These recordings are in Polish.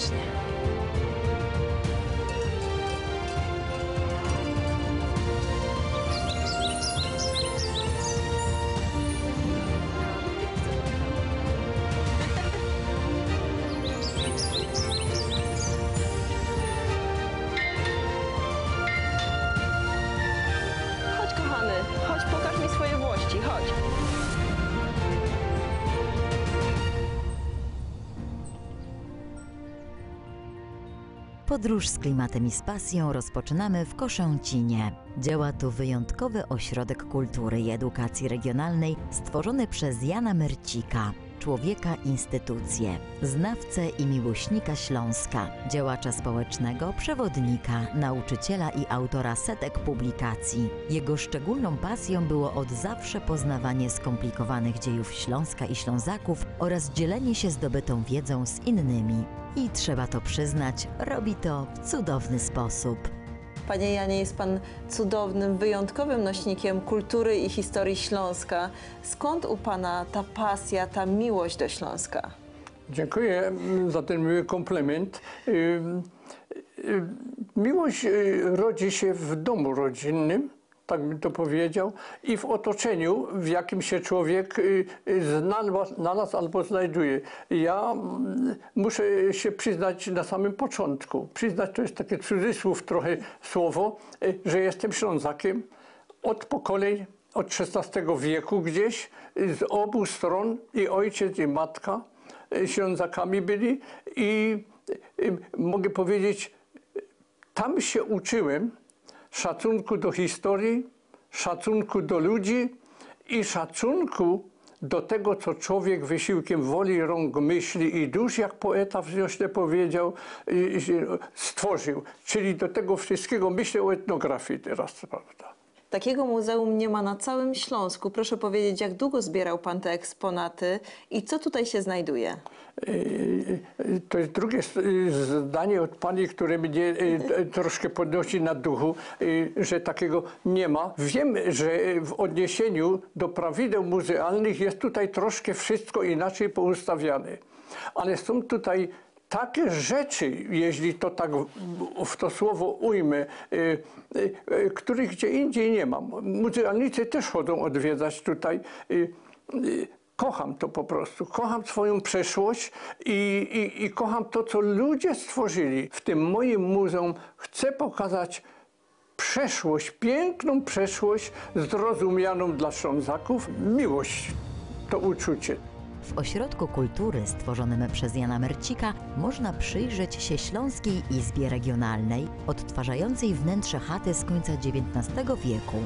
Snap. Podróż z klimatem i z pasją rozpoczynamy w Koszęcinie. Działa tu wyjątkowy ośrodek kultury i edukacji regionalnej stworzony przez Jana Mercika, człowieka instytucję, znawcę i miłośnika Śląska, działacza społecznego, przewodnika, nauczyciela i autora setek publikacji. Jego szczególną pasją było od zawsze poznawanie skomplikowanych dziejów Śląska i Ślązaków oraz dzielenie się zdobytą wiedzą z innymi. I trzeba to przyznać, robi to w cudowny sposób. Panie Janie, jest pan cudownym, wyjątkowym nośnikiem kultury i historii Śląska. Skąd u pana ta pasja, ta miłość do Śląska? Dziękuję za ten miły komplement. Miłość y, rodzi się w domu rodzinnym, tak bym to powiedział, i w otoczeniu, w jakim się człowiek y, y, znalazł, znalazł albo znajduje. Ja mm, muszę się przyznać na samym początku, przyznać to jest takie cudzysłów trochę słowo, y, że jestem Ślązakiem od pokoleń, od XVI wieku gdzieś, z obu stron i ojciec i matka Ślązakami byli i mogę powiedzieć, tam się uczyłem szacunku do historii, szacunku do ludzi i szacunku do tego, co człowiek wysiłkiem woli, rąk, myśli i dusz, jak poeta wznośnie powiedział, stworzył. Czyli do tego wszystkiego myślę o etnografii teraz, prawda? Takiego muzeum nie ma na całym Śląsku. Proszę powiedzieć, jak długo zbierał pan te eksponaty i co tutaj się znajduje? To jest drugie zdanie od pani, które mnie y, t- troszkę podnosi na duchu, y, że takiego nie ma. Wiem, że w odniesieniu do prawideł muzealnych jest tutaj troszkę wszystko inaczej poustawiane. Ale są tutaj takie rzeczy, jeśli to tak w- to słowo ujmę, y, y, y, których gdzie indziej nie ma. Muzealnicy też chodzą odwiedzać tutaj. Kocham to po prostu. Kocham swoją przeszłość i, i, i kocham to, co ludzie stworzyli. W tym moim muzeum chcę pokazać przeszłość, piękną przeszłość zrozumianą dla Ślązaków. Miłość to uczucie. W Ośrodku Kultury stworzonym przez Jana Mercika można przyjrzeć się Śląskiej Izbie Regionalnej, odtwarzającej wnętrze chaty z końca XIX wieku.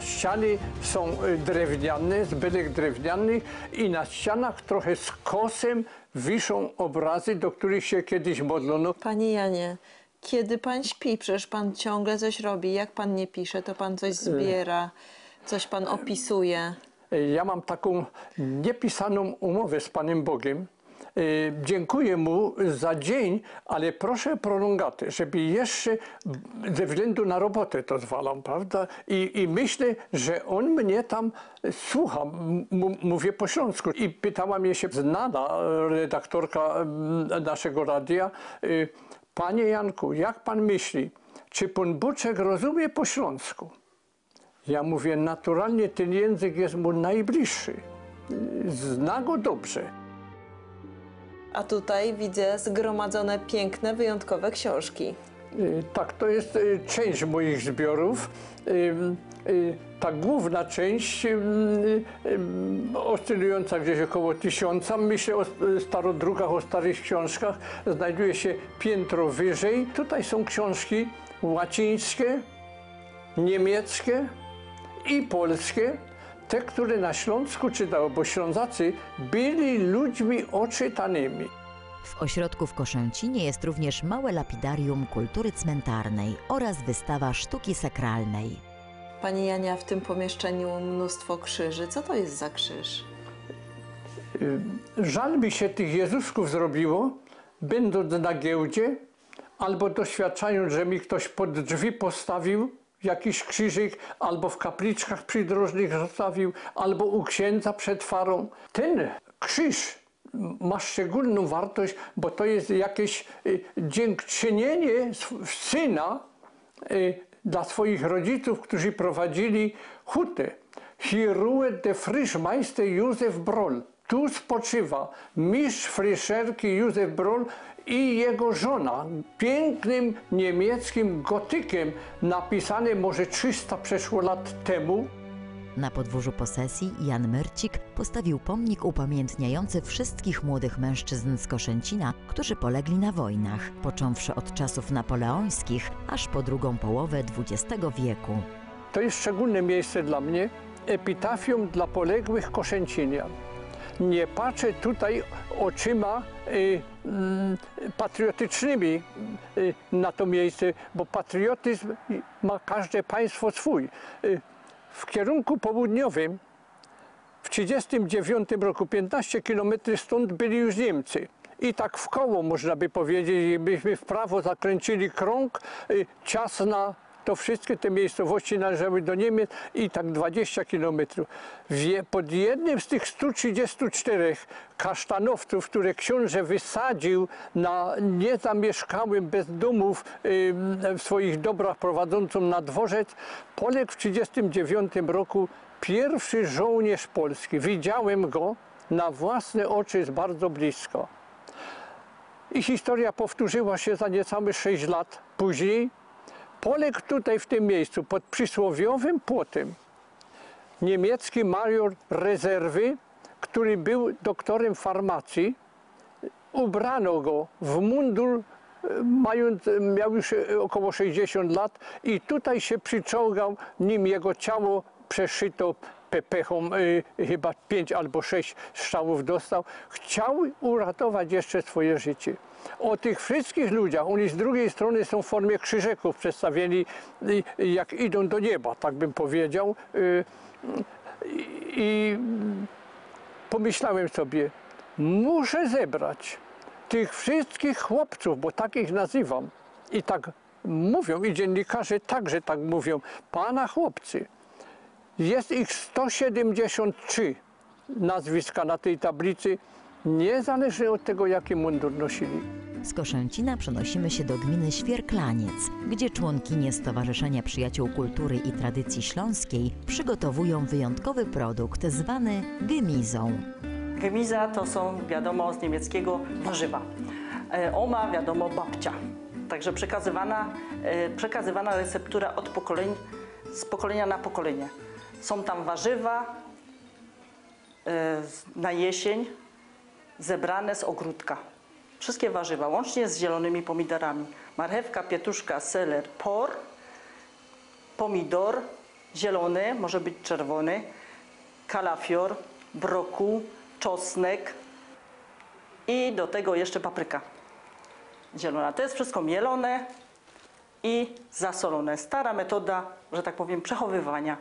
Ściany są y, drewniane, z belek drewnianych i na ścianach trochę z kosem wiszą obrazy, do których się kiedyś modlono. Panie Janie, kiedy pan śpi, przecież pan ciągle coś robi. Jak pan nie pisze, to pan coś zbiera, coś pan opisuje. Ja mam taką niepisaną umowę z Panem Bogiem. Y, Dziękuję Mu za dzień, ale proszę prolongatę, żeby jeszcze ze względu na robotę to zwalam, prawda? I, i myślę, że On mnie tam słucha, M- mówię po śląsku. I pytała mnie się znana redaktorka naszego radia, y, Panie Janku, jak Pan myśli, czy Pan Buczek rozumie po śląsku? Ja mówię, naturalnie ten język jest mu najbliższy. Zna go dobrze. A tutaj widzę zgromadzone piękne, wyjątkowe książki. Y, Tak, to jest y, część moich zbiorów. Y, Ta główna część, oscylująca gdzieś około tysiąca, myślę o starodrukach, o starych książkach, znajduje się piętro wyżej. Tutaj są książki łacińskie, niemieckie i polskie. Te, które na Śląsku czytały, bo Ślązacy byli ludźmi oczytanymi. W ośrodku w Koszęcinie jest również małe lapidarium kultury cmentarnej oraz wystawa sztuki sakralnej. Panie Jania, w tym pomieszczeniu mnóstwo krzyży. Co to jest za krzyż? Żal mi się tych Jezusków zrobiło, będąc na giełdzie, albo doświadczając, że mi ktoś pod drzwi postawił jakiś krzyżyk, albo w kapliczkach przydrożnych zostawił, albo u księdza przed farą. Ten krzyż ma szczególną wartość, bo to jest jakieś y, dziękczynienie syna y, dla swoich rodziców, którzy prowadzili hutę. Hier ruhet der Frischmeister Józef Broll. Tu spoczywa mistrz fryszerki Józef Broll i jego żona, pięknym niemieckim gotykiem, napisane może 300 przeszło lat temu. Na podwórzu posesji Jan Myrcik postawił pomnik upamiętniający wszystkich młodych mężczyzn z Koszęcina, którzy polegli na wojnach, począwszy od czasów napoleońskich aż po drugą połowę XX wieku. To jest szczególne miejsce dla mnie, epitafium dla poległych Koszęcinian. Nie patrzę tutaj oczyma y, mm, patriotycznymi y, na to miejsce, bo patriotyzm ma każde państwo swój. Y, w kierunku południowym w 1939 roku, 15 kilometrów stąd byli już Niemcy. I tak w koło można by powiedzieć, byśmy w prawo zakręcili krąg, Ciasna, to wszystkie te miejscowości należały do Niemiec i tak 20 kilometrów. Pod jednym z tych 134 kasztanowców, które książę wysadził na niezamieszkałym bez domów w swoich dobrach prowadzącą na dworzec, poległ w 1939 roku pierwszy żołnierz polski. Widziałem go na własne oczy z bardzo blisko. I historia powtórzyła się za niecałe 6 lat później. Poległ tutaj w tym miejscu pod przysłowiowym płotem niemiecki major rezerwy, który był doktorem farmacji. Ubrano go w mundur, mając, miał już e, około 60 lat i tutaj się przyczołgał, nim jego ciało przeszyto pepechą, y, chyba pięć albo sześć strzałów dostał. Chciał uratować jeszcze swoje życie. O tych wszystkich ludziach, oni z drugiej strony są w formie krzyżeków przedstawieni, y, jak idą do nieba, tak bym powiedział. Y, I pomyślałem sobie, muszę zebrać tych wszystkich chłopców, bo tak ich nazywam. I tak mówią, i dziennikarze także tak mówią, pana chłopcy. Jest ich 173 nazwiska na tej tablicy, niezależnie od tego, jaki mundur nosili. Z Koszęcina przenosimy się do gminy Świerklaniec, gdzie członkinie Stowarzyszenia Przyjaciół Kultury i Tradycji Śląskiej przygotowują wyjątkowy produkt zwany gymizą. Gemiza to są, wiadomo, z niemieckiego warzywa. E, Oma, wiadomo, babcia. Także przekazywana, e, przekazywana receptura od pokoleń, z pokolenia na pokolenie. Są tam warzywa e, na jesień zebrane z ogródka. Wszystkie warzywa, łącznie z zielonymi pomidorami. Marchewka, pietruszka, seler, por, pomidor zielony, może być czerwony, kalafior, brokuł, czosnek i do tego jeszcze papryka zielona. To jest wszystko mielone i zasolone. Stara metoda, że tak powiem, przechowywania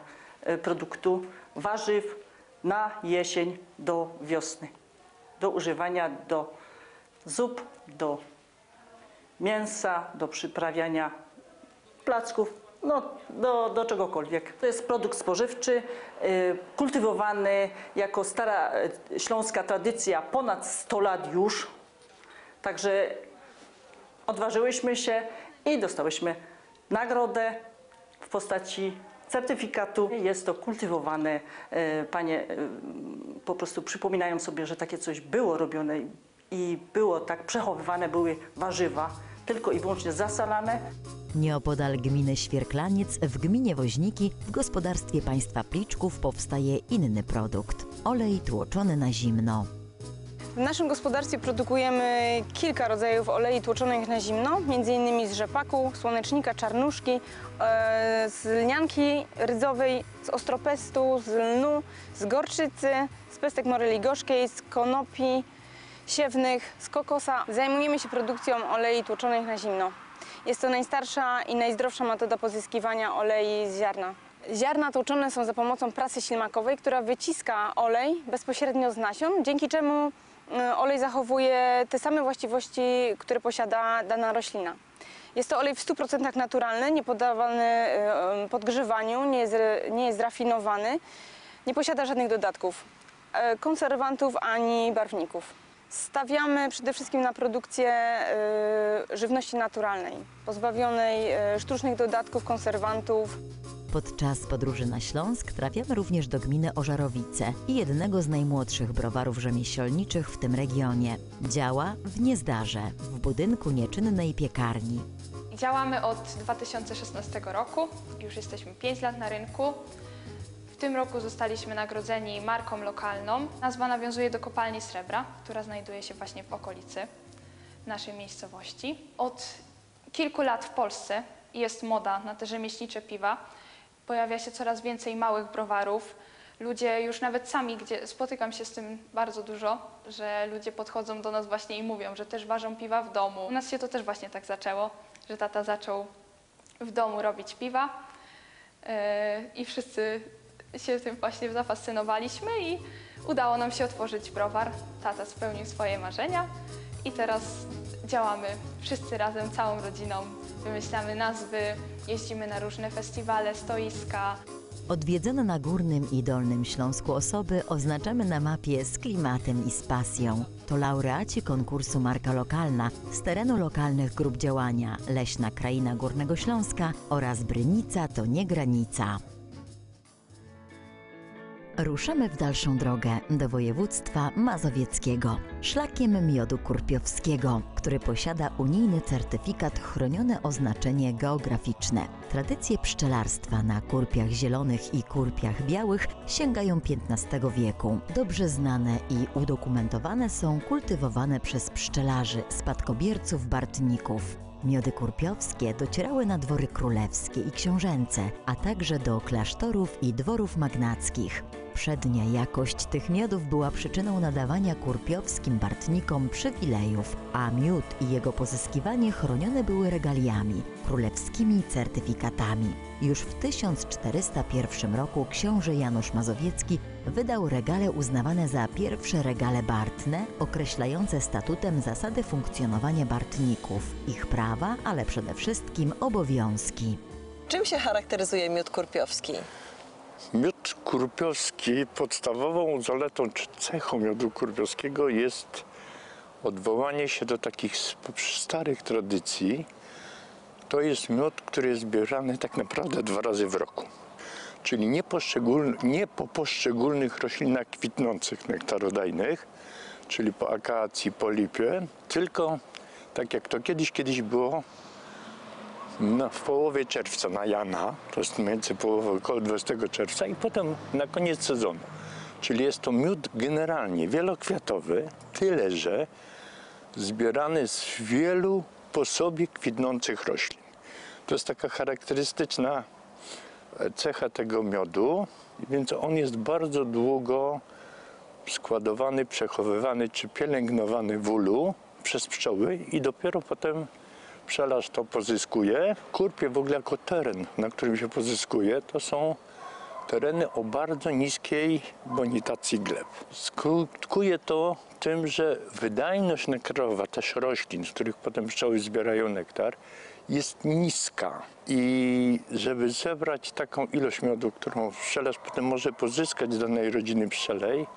produktu warzyw na jesień do wiosny. Do używania do zup, do mięsa, do przyprawiania placków, no do, do czegokolwiek. To jest produkt spożywczy, y, kultywowany jako stara y, śląska tradycja ponad 100 lat już. Także odważyłyśmy się i dostałyśmy nagrodę w postaci certyfikatu. Jest to kultywowane. y, Panie y, po prostu przypominają sobie, że takie coś było robione i było tak przechowywane, były warzywa tylko i wyłącznie zasalane. Nieopodal gminy Świerklaniec w gminie Woźniki w gospodarstwie państwa Pliczków powstaje inny produkt olej tłoczony na zimno. W naszym gospodarstwie produkujemy kilka rodzajów olei tłoczonych na zimno, m.in. z rzepaku, słonecznika, czarnuszki, e, z lnianki rydzowej, z ostropestu, z lnu, z gorczycy, z pestek moreli gorzkiej, z konopi siewnych, z kokosa. Zajmujemy się produkcją olei tłoczonych na zimno. Jest to najstarsza i najzdrowsza metoda pozyskiwania olei z ziarna. Ziarna tłoczone są za pomocą prasy ślimakowej, która wyciska olej bezpośrednio z nasion, dzięki czemu olej zachowuje te same właściwości, które posiada dana roślina. Jest to olej w 100% naturalny, nie poddawany y, y, podgrzewaniu, nie jest, nie jest rafinowany, nie posiada żadnych dodatków, y, konserwantów ani barwników. Stawiamy przede wszystkim na produkcję y, żywności naturalnej, pozbawionej y, sztucznych dodatków, konserwantów. Podczas podróży na Śląsk trafiamy również do gminy Ożarowice i jednego z najmłodszych browarów rzemieślniczych w tym regionie. Działa w Niezdarze, w budynku nieczynnej piekarni. Działamy od 2016 roku, już jesteśmy 5 lat na rynku. W tym roku zostaliśmy nagrodzeni marką lokalną. Nazwa nawiązuje do kopalni srebra, która znajduje się właśnie w okolicy naszej miejscowości. Od kilku lat w Polsce jest moda na te rzemieślnicze piwa. Pojawia się coraz więcej małych browarów. Ludzie już nawet sami, gdzie spotykam się z tym bardzo dużo, że ludzie podchodzą do nas właśnie i mówią, że też ważą piwa w domu. U nas się to też właśnie tak zaczęło, że tata zaczął w domu robić piwa yy, i wszyscy się tym właśnie zafascynowaliśmy i udało nam się otworzyć browar. Tata spełnił swoje marzenia i teraz działamy wszyscy razem, całą rodziną. Wymyślamy nazwy, jeździmy na różne festiwale, stoiska. Odwiedzone na Górnym i Dolnym Śląsku osoby oznaczamy na mapie z klimatem i z pasją. To laureaci konkursu Marka Lokalna z terenu lokalnych grup działania Leśna Kraina Górnego Śląska oraz Brynica to nie granica. Ruszamy w dalszą drogę do województwa mazowieckiego, szlakiem miodu kurpiowskiego, który posiada unijny certyfikat chronione oznaczenie geograficzne. Tradycje pszczelarstwa na kurpiach zielonych i kurpiach białych sięgają XV wieku. Dobrze znane i udokumentowane są kultywowane przez pszczelarzy, spadkobierców bartników. Miody kurpiowskie docierały na dwory królewskie i książęce, a także do klasztorów i dworów magnackich. Przednia jakość tych miodów była przyczyną nadawania kurpiowskim bartnikom przywilejów, a miód i jego pozyskiwanie chronione były regaliami, królewskimi certyfikatami. Już w 1401 roku książę Janusz Mazowiecki wydał regale uznawane za pierwsze regale bartne, określające statutem zasady funkcjonowania bartników, ich prawa, ale przede wszystkim obowiązki. Czym się charakteryzuje miód kurpiowski? Miód kurpiowski, podstawową zaletą czy cechą miodu kurpiowskiego jest odwołanie się do takich starych tradycji. To jest miód, który jest zbierany tak naprawdę dwa razy w roku. Czyli nie, nie po poszczególnych roślinach kwitnących nektarodajnych, czyli po akacji, po lipie, tylko tak jak to kiedyś, kiedyś było, no, w połowie czerwca na Jana, to jest więcej połowa, około 20 czerwca i potem na koniec sezonu. Czyli jest to miód generalnie wielokwiatowy, tyle że zbierany z wielu po sobie kwitnących roślin. To jest taka charakterystyczna e, cecha tego miodu, więc on jest bardzo długo składowany, przechowywany czy pielęgnowany w ulu przez pszczoły i dopiero potem pszczelarz to pozyskuje. Kurpie w ogóle jako teren, na którym się pozyskuje, to są tereny o bardzo niskiej bonitacji gleb. Skutkuje to tym, że wydajność nektarowa też roślin, z których potem pszczoły zbierają nektar, jest niska. I żeby zebrać taką ilość miodu, którą pszczelarz potem może pozyskać z danej rodziny pszczelej,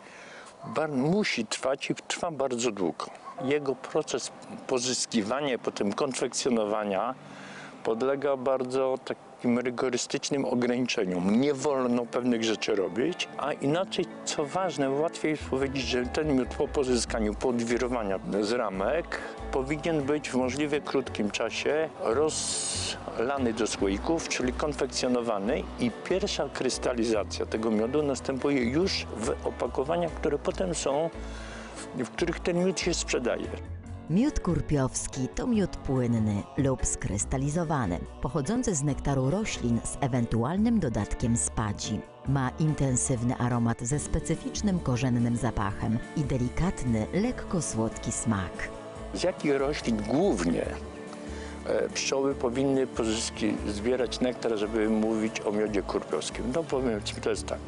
bar- musi trwać i trwa bardzo długo. Jego proces pozyskiwania, potem konfekcjonowania podlega bardzo takim rygorystycznym ograniczeniom. Nie wolno pewnych rzeczy robić, a inaczej, co ważne, łatwiej jest powiedzieć, że ten miód po pozyskaniu, po odwirowania z ramek powinien być w możliwie krótkim czasie rozlany do słoików, czyli konfekcjonowany i pierwsza krystalizacja tego miodu następuje już w opakowaniach, które potem są, w których ten miód się sprzedaje. Miód kurpiowski to miód płynny lub skrystalizowany, pochodzący z nektaru roślin z ewentualnym dodatkiem spadzi. Ma intensywny aromat ze specyficznym korzennym zapachem i delikatny, lekko słodki smak. Z jakich roślin głównie e, pszczoły powinny pozyski, zbierać nektar, żeby mówić o miodzie kurpiowskim? No powiedzmy, to jest tak.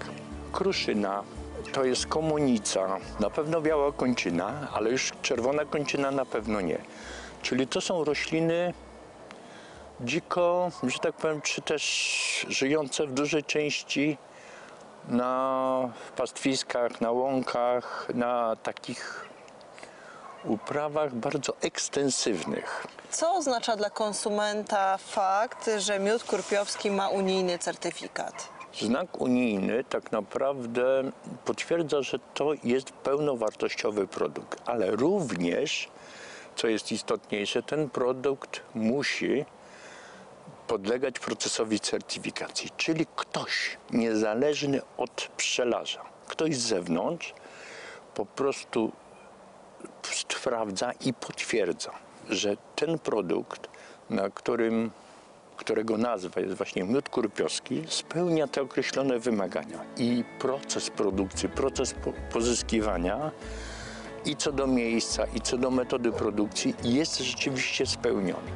Kruszyna, to jest komunica, na pewno biała kończyna, ale już czerwona kończyna na pewno nie. Czyli to są rośliny dziko, że tak powiem, czy też żyjące w dużej części na pastwiskach, na łąkach, na takich uprawach bardzo ekstensywnych. Co oznacza dla konsumenta fakt, że miód kurpiowski ma unijny certyfikat? Znak unijny tak naprawdę potwierdza, że to jest pełnowartościowy produkt, ale również, co jest istotniejsze, ten produkt musi podlegać procesowi certyfikacji, czyli ktoś niezależny od pszczelarza, ktoś z zewnątrz po prostu sprawdza i potwierdza, że ten produkt, na którym, którego nazwa jest właśnie miód kurpiowski, spełnia te określone wymagania. I proces produkcji, proces po- pozyskiwania i co do miejsca, i co do metody produkcji jest rzeczywiście spełniony.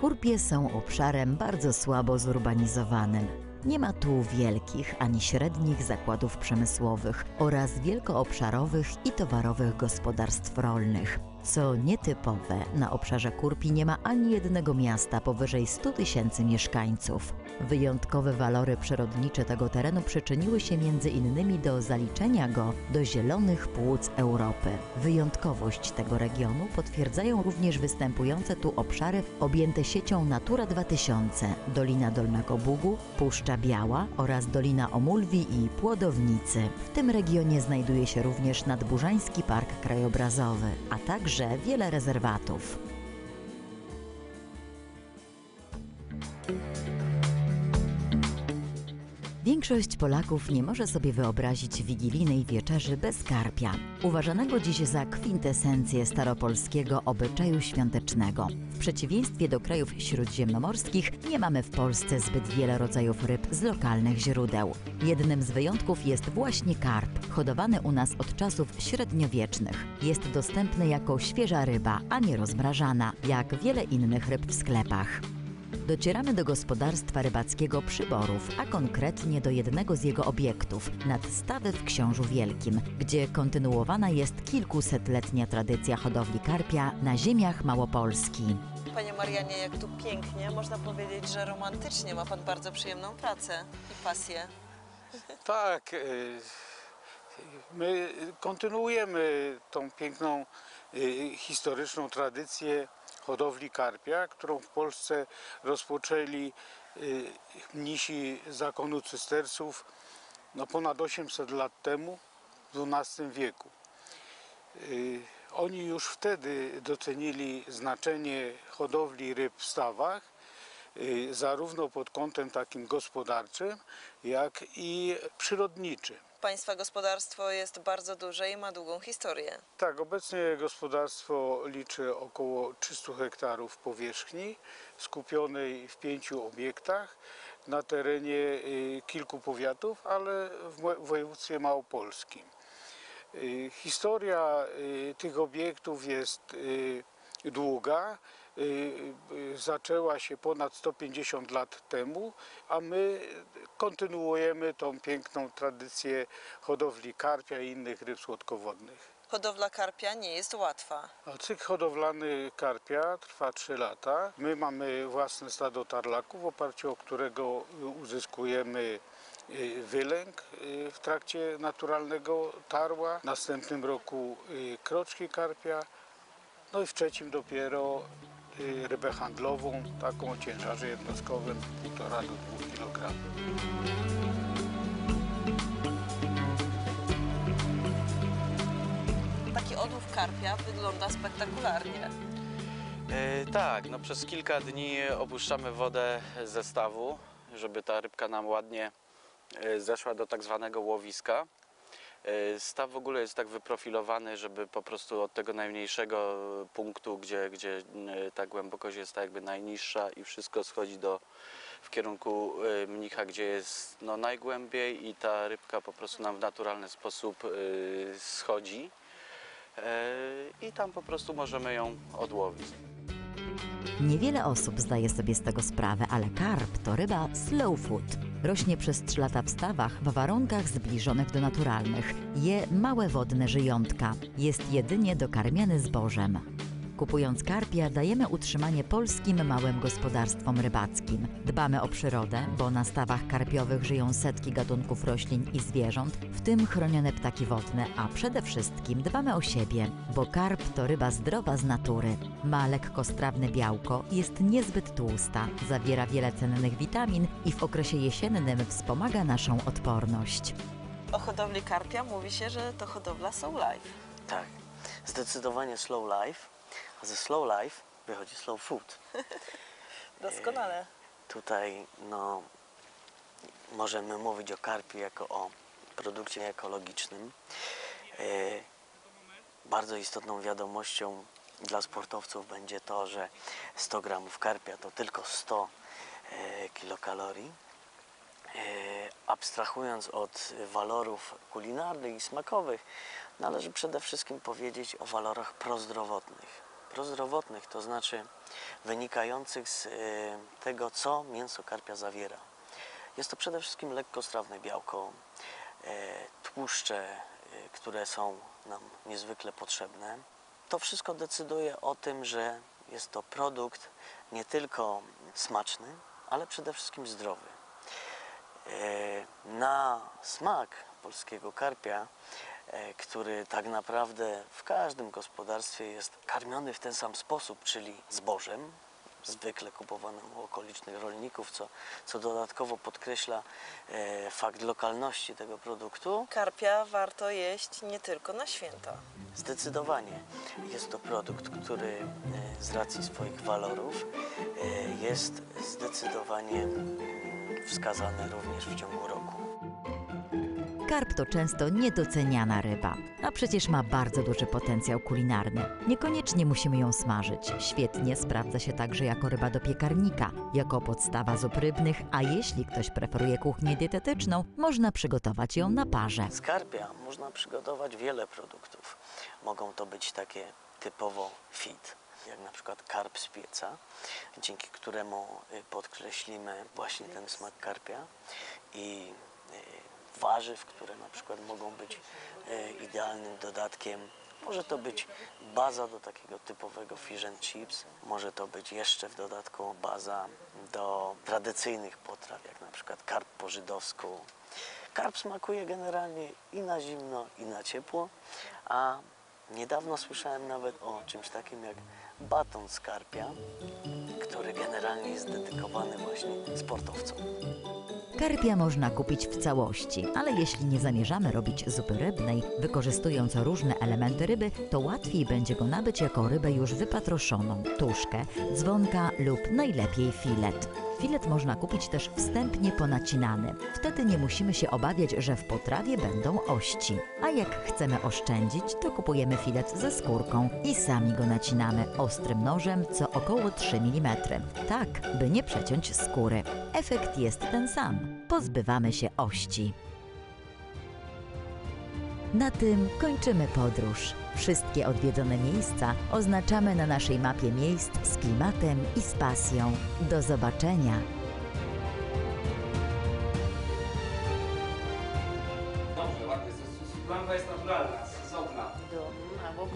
Kurpie są obszarem bardzo słabo zurbanizowanym. Nie ma tu wielkich ani średnich zakładów przemysłowych oraz wielkoobszarowych i towarowych gospodarstw rolnych. Co nietypowe, na obszarze Kurpi nie ma ani jednego miasta powyżej 100 tysięcy mieszkańców. Wyjątkowe walory przyrodnicze tego terenu przyczyniły się między innymi do zaliczenia go do zielonych płuc Europy. Wyjątkowość tego regionu potwierdzają również występujące tu obszary objęte siecią Natura 2000, Dolina Dolnego Bugu, Puszcza Biała oraz Dolina Omulwi i Płodownicy. W tym regionie znajduje się również Nadburzański Park Krajobrazowy, a także wiele rezerwatów. Większość Polaków nie może sobie wyobrazić wigilijnej wieczerzy bez karpia, uważanego dziś za kwintesencję staropolskiego obyczaju świątecznego. W przeciwieństwie do krajów śródziemnomorskich nie mamy w Polsce zbyt wiele rodzajów ryb z lokalnych źródeł. Jednym z wyjątków jest właśnie karp, hodowany u nas od czasów średniowiecznych. Jest dostępny jako świeża ryba, a nie rozmrażana, jak wiele innych ryb w sklepach. Docieramy do gospodarstwa rybackiego Przyborów, a konkretnie do jednego z jego obiektów, nadstawy w Książu Wielkim, gdzie kontynuowana jest kilkusetletnia tradycja hodowli karpia na ziemiach Małopolski. Panie Marianie, jak tu pięknie, można powiedzieć, że romantycznie ma Pan bardzo przyjemną pracę i pasję. Tak, y, my kontynuujemy tą piękną y, historyczną tradycję hodowli karpia, którą w Polsce rozpoczęli y, mnisi zakonu cysterców no ponad 800 lat temu, w XII wieku. Y, Oni już wtedy docenili znaczenie hodowli ryb w stawach, y, zarówno pod kątem takim gospodarczym, jak i przyrodniczym. Państwa gospodarstwo jest bardzo duże i ma długą historię. Tak, obecnie gospodarstwo liczy około 300 hektarów powierzchni skupionej w pięciu obiektach na terenie y, kilku powiatów, ale w województwie małopolskim. Y, Historia y, tych obiektów jest długa. Y, y, Zaczęła się ponad 150 lat temu, a my kontynuujemy tą piękną tradycję hodowli karpia i innych ryb słodkowodnych. Hodowla karpia nie jest łatwa. Cykl hodowlany karpia trwa 3 lata. My mamy własne stado tarlaków, w oparciu o którego uzyskujemy y, wylęk w trakcie naturalnego tarła. W następnym roku kroczki karpia. No i w trzecim dopiero rybę handlową, taką o ciężarze jednostkowym 1,5 do 2 kg. Taki odłów karpia wygląda spektakularnie. E, tak, no przez kilka dni opuszczamy wodę ze stawu, żeby ta rybka nam ładnie e, zeszła do tak zwanego łowiska. E, Staw w ogóle jest tak wyprofilowany, żeby po prostu od tego najmniejszego punktu, gdzie, gdzie e, ta głębokość jest jakby najniższa i wszystko schodzi do, w kierunku e, mnicha, gdzie jest no, najgłębiej i ta rybka po prostu nam w naturalny sposób schodzi. I tam po prostu możemy ją odłowić. Niewiele osób zdaje sobie z tego sprawę, ale karp to ryba slow food. Rośnie przez 3 lata w stawach w warunkach zbliżonych do naturalnych. Je małe wodne żyjątka. Jest jedynie dokarmiany zbożem. Kupując karpia, dajemy utrzymanie polskim małym gospodarstwom rybackim. Dbamy o przyrodę, bo na stawach karpiowych żyją setki gatunków roślin i zwierząt, w tym chronione ptaki wodne, a przede wszystkim dbamy o siebie, bo karp to ryba zdrowa z natury. Ma lekkostrawne białko, jest niezbyt tłusta, zawiera wiele cennych witamin i w okresie jesiennym wspomaga naszą odporność. O hodowli karpia mówi się, że to hodowla Soul Life. Tak, zdecydowanie slow life, a ze slow life wychodzi slow food. Doskonale. Tutaj no, możemy mówić o karpiu jako o produkcie ekologicznym. E, bardzo istotną wiadomością dla sportowców będzie to, że 100 gramów karpia to tylko 100 e, kilokalorii. E, abstrahując od walorów kulinarnych i smakowych, należy przede wszystkim powiedzieć o walorach prozdrowotnych. Prozdrowotnych to znaczy wynikających z e, tego, co mięso karpia zawiera. Jest to przede wszystkim lekkostrawne białko, e, tłuszcze, e, które są nam niezwykle potrzebne. To wszystko decyduje o tym, że jest to produkt nie tylko smaczny, ale przede wszystkim zdrowy. Na smak polskiego karpia, który tak naprawdę w każdym gospodarstwie jest karmiony w ten sam sposób, czyli zbożem, zwykle kupowanym u okolicznych rolników, co, co dodatkowo podkreśla e, fakt lokalności tego produktu. Karpia warto jeść nie tylko na święta. Zdecydowanie jest to produkt, który e, z racji swoich walorów e, jest zdecydowanie mm, wskazany również w ciągu roku. Karp to często niedoceniana ryba, a przecież ma bardzo duży potencjał kulinarny. Niekoniecznie musimy ją smażyć. Świetnie sprawdza się także jako ryba do piekarnika, jako podstawa zup rybnych, a jeśli ktoś preferuje kuchnię dietetyczną, można przygotować ją na parze. Z karpia można przygotować wiele produktów. Mogą to być takie typowo fit, jak na przykład karp z pieca, dzięki któremu y, podkreślimy właśnie ten smak karpia i y, warzyw, które na przykład mogą być y, idealnym dodatkiem. Może to być baza do takiego typowego fish and chips, może to być jeszcze w dodatku baza do tradycyjnych potraw, jak na przykład karp po żydowsku. Karp smakuje generalnie i na zimno, i na ciepło, a niedawno słyszałem nawet o czymś takim jak baton z karpia, który generalnie jest dedykowany właśnie sportowcom. Karpia można kupić w całości, ale jeśli nie zamierzamy robić zupy rybnej, wykorzystując różne elementy ryby, to łatwiej będzie go nabyć jako rybę już wypatroszoną, tuszkę, dzwonka lub najlepiej filet. Filet można kupić też wstępnie ponacinany. Wtedy nie musimy się obawiać, że w potrawie będą ości. A jak chcemy oszczędzić, to kupujemy filet ze skórką i sami go nacinamy ostrym nożem co około 3 mm. Tak, by nie przeciąć skóry. Efekt jest ten sam. Pozbywamy się ości. Na tym kończymy podróż. Wszystkie odwiedzone miejsca oznaczamy na naszej mapie miejsc z klimatem i z pasją. Do zobaczenia! Dobrze, ładnie. Susulanka jest naturalna, sensowna.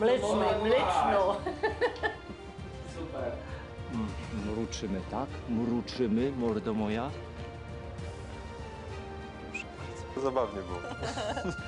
Mleczno, mleczno. Super. Mruczymy, tak? Mruczymy, mordo moja. Zabawnie było.